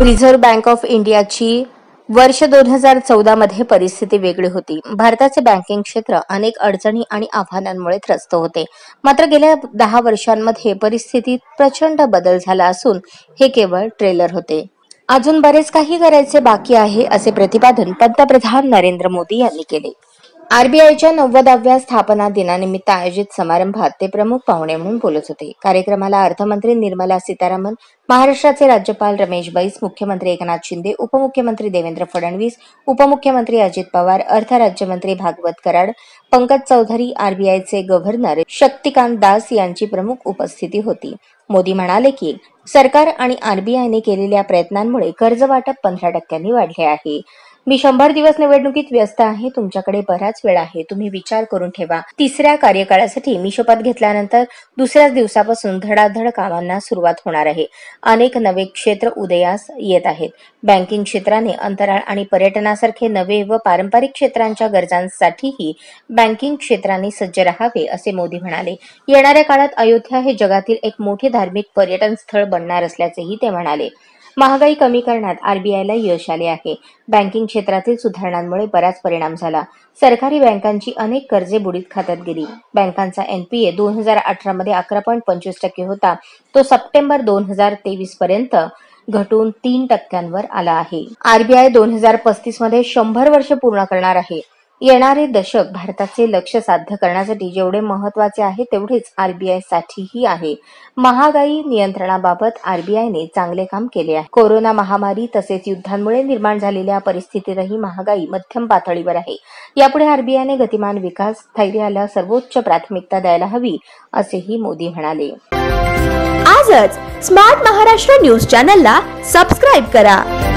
Reserve bank of इंडियाची वर्ष दोन हजार चौदामध्ये परिस्थिती वेगळी होती. भारताचे बँकिंग क्षेत्र अनेक अडचणी आणि आव्हानांमुळे त्रस्त होते. मात्र गेल्या दहा वर्षांमध्ये परिस्थितीत प्रचंड बदल झाला असून हे केवळ ट्रेलर होते. अजून बरेच काही करायचे बाकी आहे असे प्रतिपादन पंतप्रधान नरेंद्र मोदी यांनी केले. आरबीआयच्या नव्वदाव्या स्थापना दिनानिमित्त आयोजित समारंभात ते प्रमुख पाहुणे म्हणून बोलत होते. कार्यक्रमाला अर्थमंत्री निर्मला सीतारामन महाराष्ट्राचे राज्यपाल रमेश बैस मुख्यमंत्री एकनाथ शिंदे उपमुख्यमंत्री देवेंद्र फडणवीस उपमुख्यमंत्री अजित पवार अर्थ राज्यमंत्री भागवत कराड पंकज चौधरी आरबीआयचे गव्हर्नर शक्तिकांत दास यांची प्रमुख उपस्थिती होती. मोदी म्हणाले की सरकार आणि आरबीआयने केलेल्या प्रयत्नांमुळे कर्ज वाटप पंधरा टक्क्यांनी वाढले आहे. मी शंभर दिवस निवडणुकीत व्यस्त आहे तुमच्याकडे बराच वेळ आहे तुम्ही विचार करून ठेवा. तिसऱ्या कार्यकाळासाठी मी शपथ घेतल्यानंतर दुसऱ्याच दिवसापासून धडाधड कामांना सुरुवात होणार आहे. अनेक नवे क्षेत्र उदयास येत आहेत. बँकिंग क्षेत्राने अंतराळ आणि पर्यटनासारखे नवे व पारंपरिक क्षेत्रांच्या गरजांसाठीही बँकिंग क्षेत्राने सज्ज राहावे असे मोदी म्हणाले. येणाऱ्या काळात अयोध्या हे जगातील एक मोठे धार्मिक पर्यटन स्थळ बनणार असल्याचेही ते म्हणाले. महागाई कमी करण्यात आरबीआयला यश आले आहे. बँकिंग क्षेत्रातील सुधारणांमुळे बराच परिणाम झाला. सरकारी बँकांची अनेक कर्जे बुडीत खात्यात गेली. बँकांचा एनपीए दोन हजार अठरा मध्ये अकरा पॉईंट पंचवीस टक्के होता. तो सप्टेंबर दोन हजार तेवीस पर्यंत घटून तीन टक्क्यांवर आला आहे. आरबीआय दोन हजार पस्तीसमध्ये शंभर वर्ष पूर्ण करणार आहे. येणारे दशक भारताचे लक्ष साध्य करण्यासाठी जेवढे महत्त्वाचे आहे तेवढेच आरबीआय साठीही आहे. महागाई नियंत्रणाबाबत आरबीआयने चांगले काम केले आहे. कोरोना महामारी तसेच युद्धांमुळे निर्माण झालेल्या परिस्थितीतही महागाई मध्यम पातळीवर आहे. यापुढे आरबीआयने गतिमान विकास स्थैर्याला सर्वोच्च प्राथमिकता द्यायला हवी असेही मोदी म्हणाले. आजच स्मार्ट महाराष्ट्र न्यूज चॅनलला सबस्क्राईब करा.